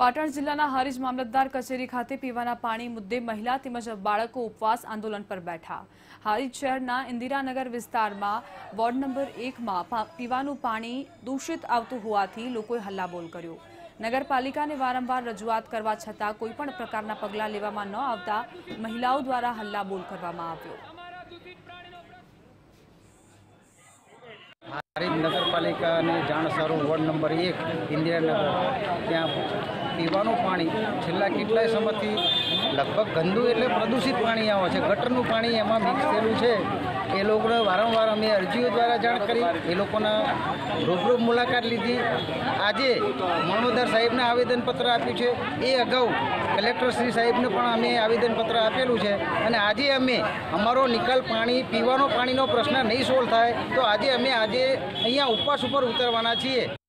પાટણ જિલ્લાના હરીજ મામલતદાર કચેરી ખાતે પીવાના પાણી મુદ્દે મહિલા તેમજ બાળકો ઉપવાસ આંદોલન પર બેઠા. હરીજ શહેરના ઇન્દિરાનગર વિસ્તારમાં વોર્ડ નંબર એકમાં પીવાનું પાણી દૂષિત આવતું હોવાથી લોકોએ હલ્લાબોલ કર્યો. નગરપાલિકાને વારંવાર રજૂઆત કરવા છતાં કોઈપણ પ્રકારના પગલાં લેવામાં ન આવતા મહિલાઓ દ્વારા હલ્લાબોલ કરવામાં આવ્યો. નગરપાલિકાની જાણસારો વોર્ડ નંબર એક, ઇન્દિરાનગર. ત્યાં પીવાનું પાણી, છેલ્લા કેટલાય સમયથી લગભગ ગંદુ એટલે પ્રદૂષિત પાણી આવે છે. ગટરનું પાણી એમાં મિક્સ થયેલું છે. એ લોકોને વારંવાર અમે અરજીઓ દ્વારા જાણ કરી, એ લોકોના રૂબરૂ મુલાકાત લીધી. આજે મામલતદાર સાહેબને આવેદનપત્ર આપ્યું છે. એ અગાઉ કલેક્ટર શ્રી સાહેબને પણ અમે આવેદનપત્ર આપેલું છે. અને આજે અમે અમારો નિકાલ પાણી, પીવાનો પાણીનો પ્રશ્ન નહીં સોલ્વ થાય, તો આજે અમે આજે અહીંયા ઉપવાસ ઉપર ઉતરવાના છીએ.